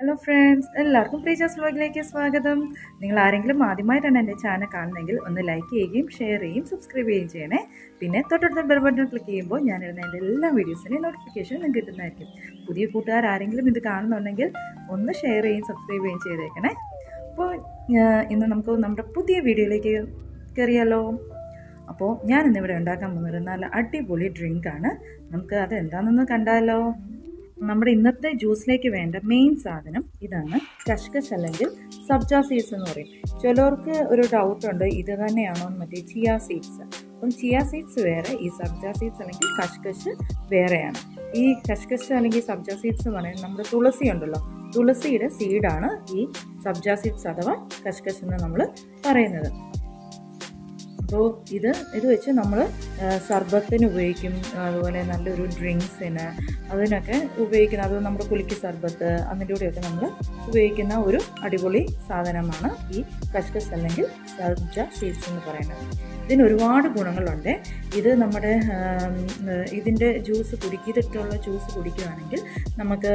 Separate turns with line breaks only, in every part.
Hello friends എല്ലാവർക്കും പ്രീജാസ് വ്ലോഗിലേക്ക് സ്വാഗതം. നിങ്ങൾ ആരെങ്കിലും ആദ്യമായിട്ടാണ് എന്റെ ചാനൽ കാണുന്നതെങ്കിൽ ഒന്ന് ലൈക്ക് ചെയ്യുകയും ഷെയർ ചെയ്യുകയും സബ്സ്ക്രൈബ് ചെയ്യുകയും ചെയ്യണേ. പിന്നെ തൊട്ടടുത്ത ബെൽ ബട്ടൺ ക്ലിക്ക് ചെയ്യുമ്പോൾ ഞാൻ ഇടുന്ന എന്റെ എല്ലാ വീഡിയോസിന്റെയും നോട്ടിഫിക്കേഷൻ നിങ്ങൾക്ക് കിട്ടുന്നതായിരിക്കും. പുതിയ കൂട്ടുകാർ ആരെങ്കിലും ഇത് കാണുന്നുണ്ടെങ്കിൽ ഒന്ന് ഷെയർ ചെയ്യുകയും സബ്സ്ക്രൈബ് ചെയ്യുകയും ചെയ്തേക്കണേ. അപ്പോൾ ഇന്ന് നമുക്ക് നമ്മുടെ പുതിയ വീഡിയോയിലേക്ക് കയറിയാലോ? അപ്പോൾ ഞാനിന്നിവിടെ ഉണ്ടാക്കാൻ പോകുന്നത് നല്ല അടിപൊളി ഡ്രിങ്കാണ് നമുക്ക് അത് എന്താണെന്ന് കണ്ടാലോ? നമ്മുടെ ഇന്നത്തെ ജ്യൂസിലേക്ക് വേണ്ട മെയിൻ സാധനം ഇതാണ്. കഷ്കഷ് അല്ലെങ്കിൽ സബ്ജ സീഡ്സ് എന്ന് പറയും. ചിലർക്ക് ഒരു ഡൗട്ടുണ്ട് ഇത് തന്നെയാണോ മറ്റേ ചിയ സീഡ്സ് അപ്പം ചിയ സീഡ്സ് വേറെ ഈ സബ്ജ സീഡ്സ് അല്ലെങ്കിൽ കഷ്കഷ് വേറെയാണ്. ഈ കഷ്കഷ് അല്ലെങ്കിൽ സബ്ജ സീഡ്സ് എന്ന് പറയുന്നത് നമ്മുടെ തുളസി ഉണ്ടല്ലോ. തുളസിയുടെ സീഡാണ് ഈ സബ്ജ സീഡ്സ് അഥവാ കഷ്കഷ് എന്ന് നമ്മൾ പറയുന്നത്. അപ്പോൾ ഇത് ഇത് വെച്ച് നമ്മൾ സർബത്തിന് ഉപയോഗിക്കും. അതുപോലെ നല്ലൊരു ഡ്രിങ്ക്സിന് അതിനൊക്കെ ഉപയോഗിക്കുന്ന അത് നമ്മുടെ കുലുക്കി സർബത്ത് അതിന്റെ കൂടെയൊക്കെ നമ്മൾ ഉപയോഗിക്കുന്ന ഒരു അടിപൊളി സാധനമാണ് ഈ കഷ്കസ് അല്ലെങ്കിൽ സർജ ഷീറ്റ്സ് എന്ന് പറയുന്നത്. ഇതിന് ഒരുപാട് ഗുണങ്ങളുണ്ട്. ഇത് നമ്മുടെ ഇതിന്റെ ജ്യൂസ് കുടിക്കിയിട്ടുള്ള ജ്യൂസ് കുടിക്കുകയാണെങ്കിൽ നമുക്ക്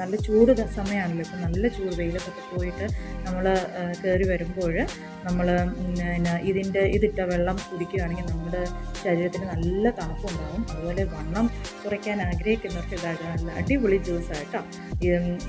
നല്ല ചൂട് സമയമാണല്ലോ. ഇപ്പം നല്ല ചൂട് വെയിലൊക്കെ പോയിട്ട് നമ്മൾ കയറി വരുമ്പോൾ നമ്മൾ പിന്നെ ഇതിന്റെ ഇതിട്ട വെള്ളം കുടിക്കുകയാണെങ്കിൽ നമ്മുടെ ശരീരത്തിന് നല്ല തണുപ്പുണ്ടാകും അതുപോലെ വണ്ണം കുറയ്ക്കാൻ ആഗ്രഹിക്കുന്നവർക്ക് ഇതാകാനുള്ള അടിപൊളി ജ്യൂസായിട്ടാണ്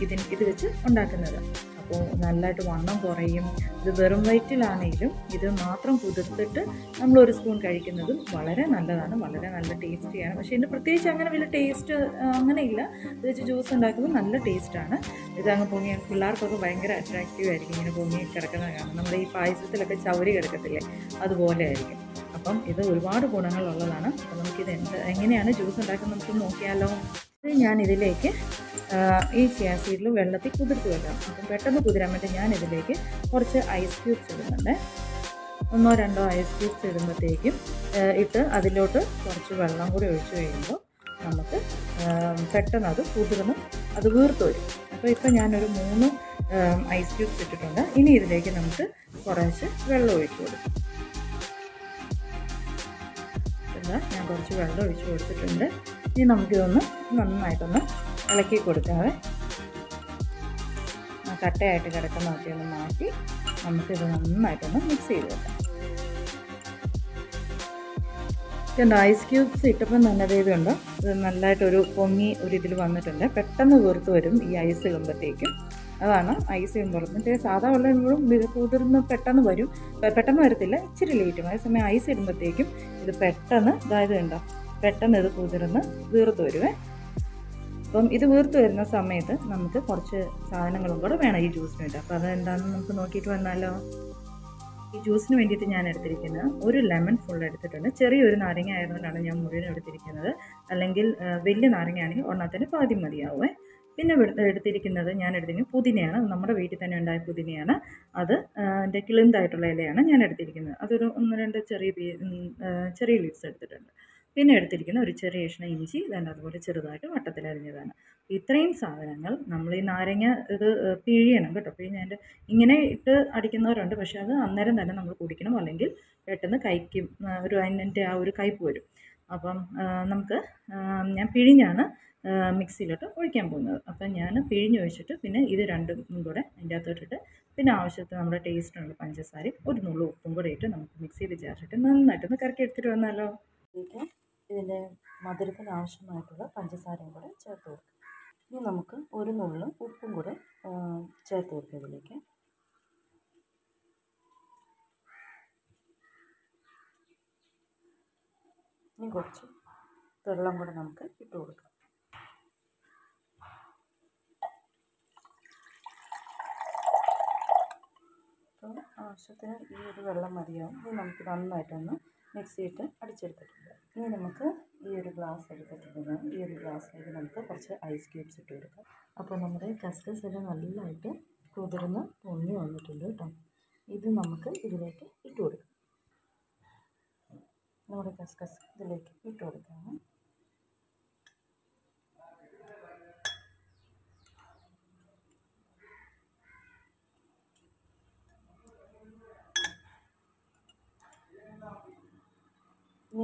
ഇതിന് ഇത് വെച്ച് ഉണ്ടാക്കുന്നത്. അപ്പോൾ നല്ലതായിട്ട് വണ്ണം കുറയും. ഇത് വെറും വയറ്റിലാണെങ്കിലും ഇത് മാത്രം കുതിർത്തിട്ട് നമ്മൾ ഒരു സ്പൂൺ കഴിക്കുന്നതും വളരെ നല്ലതാണ്. വളരെ നല്ല ടേസ്റ്റിയാണ്. പക്ഷേ ഇതിന് പ്രത്യേകിച്ച് അങ്ങനെ വലിയ ടേസ്റ്റ് അങ്ങനെയില്ല. ഇത് വെച്ച് ജ്യൂസ് ഉണ്ടാക്കുമ്പോൾ നല്ല ടേസ്റ്റാണ്. ഇത് അങ്ങ് പൊങ്ങി പിള്ളേർക്കൊക്കെ ഭയങ്കര അട്രാക്റ്റീവ് ആയിരിക്കും ഇങ്ങനെ പൊങ്ങി കിടക്കുന്നത് കാരണം നമ്മുടെ ഈ പായസത്തിലൊക്കെ ചവരി കിടക്കത്തില്ലേ അതുപോലെ ആയിരിക്കും. അപ്പം ഇത് ഒരുപാട് ഗുണങ്ങളുള്ളതാണ്. അപ്പം നമുക്കിത് എന്ത് എങ്ങനെയാണ് ജ്യൂസ് ഉണ്ടാക്കുന്നത് നമുക്ക് നോക്കിയാലോ. ഞാൻ ഇതിലേക്ക് ഈ ചിയാ സീഡിൽ വെള്ളത്തിൽ കുതിർത്ത് വെക്കാം. അപ്പം പെട്ടെന്ന് കുതിരാൻ വേണ്ടി ഞാൻ ഇതിലേക്ക് കുറച്ച് ഐസ് ക്യൂബ്സ് ഇടുന്നുണ്ട്. ഒന്നോ രണ്ടോ ഐസ് ക്യൂബ്സ് ഇടുമ്പോഴത്തേക്കും ഇട്ട് അതിലോട്ട് കുറച്ച് വെള്ളം കൂടി ഒഴിച്ചു കഴിയുമ്പോൾ നമുക്ക് പെട്ടെന്ന് അത് കുതിർന്ന് അത് വീർത്ത് വരും. അപ്പോൾ ഇപ്പോൾ ഞാനൊരു മൂന്ന് ഐസ് ക്യൂബ്സ് ഇട്ടിട്ടുണ്ട്. ഇനി ഇതിലേക്ക് നമുക്ക് കുറച്ച് വെള്ളം ഒഴിച്ചു കൊടുക്കും. ഞാൻ കുറച്ച് വെള്ളം ഒഴിച്ചു കൊടുത്തിട്ടുണ്ട്. ഇനി നമുക്കിതൊന്ന് നന്നായിട്ടൊന്ന് ഇളക്കി കൊടുക്കാതെ ആ കട്ടയായിട്ട് കിടക്കുന്നതൊക്കെ ഒന്ന് മാറ്റി നമുക്കിത് നന്നായിട്ടൊന്ന് മിക്സ് ചെയ്ത് വെക്കാം. കണ്ടോ ഐസ് ക്യൂബ്സ് ഇട്ടപ്പോൾ തന്നെ ഉണ്ടോ ഇത് നല്ലതായിട്ടൊരു പൊങ്ങി ഒരു ഇതിൽ വന്നിട്ടുണ്ട്. പെട്ടെന്ന് വീർത്ത് വരും ഈ ഐസ് ഇടുമ്പോഴത്തേക്കും അതാണ് ഐസ് ഇടുമ്പോൾ മറ്റേ സാധാ വെള്ളം ഇടുമ്പോഴും കുതിർന്ന് പെട്ടെന്ന് വരും. പെട്ടെന്ന് വരത്തില്ല. ഇച്ചിരി ലേറ്റും അതേസമയം ഐസ് ഇടുമ്പോഴത്തേക്കും ഇത് പെട്ടെന്ന് അതായത് ഉണ്ടോ പെട്ടെന്ന് ഇത് കുതിർന്ന് വീർത്ത് വരുവേ. അപ്പം ഇത് വീർത്ത് വരുന്ന സമയത്ത് നമുക്ക് കുറച്ച് സാധനങ്ങളും കൂടെ വേണം ഈ ജ്യൂസിന് വേണ്ടി അപ്പോൾ അതെന്താണെന്ന് നമുക്ക് നോക്കിയിട്ട് വന്നാലോ? ഈ ജ്യൂസിന് വേണ്ടിയിട്ട് ഞാൻ എടുത്തിരിക്കുന്നത് ഒരു ലെമൺ ഫുൾ എടുത്തിട്ടുണ്ട്. ചെറിയൊരു നാരങ്ങ ആയതുകൊണ്ടാണ് ഞാൻ മുഴുവൻ എടുത്തിരിക്കുന്നത്. അല്ലെങ്കിൽ വലിയ നാരങ്ങ ആണെങ്കിൽ ഒരെണ്ണത്തിന് പാതി മതിയാവുമേ പിന്നെ എടുത്ത് എടുത്തിരിക്കുന്നത് ഞാൻ എടുത്തിരിക്കുന്നത് പുതിനയാണ്. നമ്മുടെ വീട്ടിൽ തന്നെ ഉണ്ടായ പുതിനയാണ്. അത് എന്റെ കിളിന്തായിട്ടുള്ള ഇലയാണ് ഞാൻ എടുത്തിരിക്കുന്നത്. അതൊരു ഒന്ന് രണ്ട് ചെറിയ ചെറിയ ലീവ്സ് എടുത്തിട്ടുണ്ട്. പിന്നെ എടുത്തിരിക്കുന്ന ഒരു ചെറിയ കഷ്ണം ഇഞ്ചി തന്നെ അതുപോലെ ചെറുതായിട്ട് വട്ടത്തിൽ അരിഞ്ഞതാണ്. ഇത്രയും സാധനങ്ങൾ നമ്മൾ ഈ നാരങ്ങ ഇത് പിഴിയണം കേട്ടോ. പിഴിഞ്ഞതിന്റെ ഇങ്ങനെ ഇട്ട് അടിക്കുന്നവരുണ്ട്. പക്ഷേ അത് അന്നേരം തന്നെ നമ്മൾ കുടിക്കണം. അല്ലെങ്കിൽ പെട്ടെന്ന് കൈക്കും ഒരു അതിന്റെ ആ ഒരു കയ്പ്പ് വരും. അപ്പം നമുക്ക് ഞാൻ പിഴിഞ്ഞാണ് മിക്സിയിലോട്ട് ഒഴിക്കാൻ പോകുന്നത്. അപ്പം ഞാൻ പിഴിഞ്ഞ് ഒഴിച്ചിട്ട് പിന്നെ ഇത് രണ്ടും കൂടെ അതിന്റെ അകത്തോട്ടിട്ട് പിന്നെ ആവശ്യത്തിന് നമ്മുടെ ടേസ്റ്റിനുള്ള പഞ്ചസാരയും ഒരു നുള്ളു ഉപ്പും കൂടെ ഇട്ട് നമുക്ക് മിക്സിയിൽ ചേർത്തിട്ട് നന്നായിട്ടൊന്ന് കറക്കി എടുത്തിട്ട് വന്നാലോ? ഇതിന്റെ മധുരത്തിന് ആവശ്യമായിട്ടുള്ള പഞ്ചസാരയും കൂടെ ചേർത്ത് കൊടുക്കുക ഇനി നമുക്ക് ഒരു നുള്ളു ഉപ്പും കൂടെ ചേർത്ത് കൊടുക്കുക ഇതിലേക്ക്. ഇനി കുറച്ച് വെള്ളം കൂടെ നമുക്ക് ഇട്ട് കൊടുക്കാം. ആവശ്യത്തിന് ഈ ഒരു വെള്ളം മതിയാവും. ഇനി നമുക്ക് നന്നായിട്ടൊന്ന് മിക്സിയിട്ട് അടിച്ചെടുത്തിട്ടുണ്ട്. ഇനി നമുക്ക് ഈ ഒരു ഗ്ലാസ് എടുത്തിട്ടുണ്ട് ഈ ഒരു ഗ്ലാസ്സിലേക്ക് നമുക്ക് കുറച്ച് ഐസ് ക്യൂബ്സ് ഇട്ട് കൊടുക്കാം. അപ്പോൾ നമ്മുടെ കസ്കസ് എല്ലാം നല്ലതായിട്ട് കുതിർന്ന് പൊങ്ങി വന്നിട്ടുണ്ട് കേട്ടോ. ഇത് നമുക്ക് ഇതിലേക്ക് ഇട്ട് കൊടുക്കാം. നമ്മുടെ കസ്കസ് ഇതിലേക്ക് ഇട്ട് കൊടുക്കാം.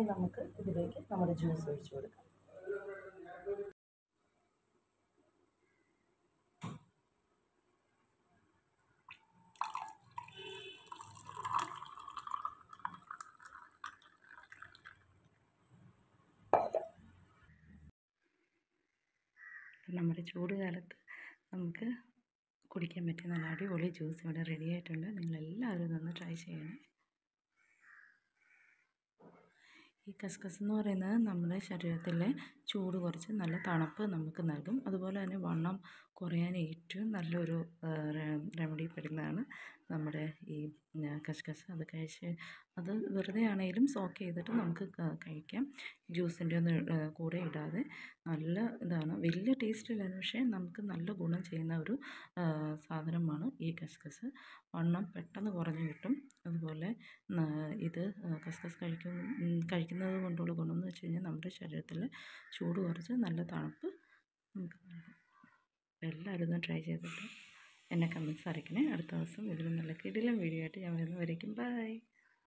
ഇനി നമുക്ക് ഇതിലേക്ക് നമ്മുടെ ജ്യൂസ് ഒഴിച്ചു കൊടുക്കാം. നമ്മുടെ ചൂട് കാലത്ത് നമുക്ക് കുടിക്കാൻ പറ്റിയ നല്ല അടിപൊളി ജ്യൂസ് ഇവിടെ റെഡി ആയിട്ടുണ്ട്. നിങ്ങളെല്ലാവരും ഒന്ന് ട്രൈ ചെയ്യണേ. ഈ കസ്കസ് എന്ന് പറയുന്നത് നമ്മുടെ ശരീരത്തിലെ ചൂട് കുറച്ച് നല്ല തണുപ്പ് നമുക്ക് നൽകും. അതുപോലെ തന്നെ വണ്ണം കുറയാൻ ഏറ്റവും നല്ലൊരു റെമഡി പെടുന്നതാണ് നമ്മുടെ ഈ കസ്കസ് അത് കഴിച്ച് അത് വെറുതെ ആണെങ്കിലും സോക്ക് ചെയ്തിട്ട് നമുക്ക് കഴിക്കാം. ജ്യൂസിന്റെ ഒന്നും കൂടെ ഇടാതെ. നല്ല ഇതാണ്. വലിയ ടേസ്റ്റ് ഇല്ല പക്ഷേ നമുക്ക് നല്ല ഗുണം ചെയ്യുന്ന ഒരു സാധനമാണ് ഈ കസ്കസ് വണ്ണം പെട്ടെന്ന് കുറഞ്ഞു കിട്ടും. അതുപോലെ ഇത് കസ്കസ് കഴിക്കും കഴിക്കുന്നത് കൊണ്ടുള്ള ഗുണമെന്ന് വെച്ച് കഴിഞ്ഞാൽ നമ്മുടെ ശരീരത്തിൽ ചൂട് കുറച്ച് നല്ല തണുപ്പ് നമുക്ക് എല്ലാവരും ഒന്ന് ട്രൈ ചെയ്തിട്ട് എന്നെ കമൻസ് അറിയിക്കണേ. അടുത്ത ദിവസം ഇതിലും നല്ല കിടിലം വീഡിയോ ആയിട്ട് ഞാൻ വരുന്നവരേക്കും ബൈ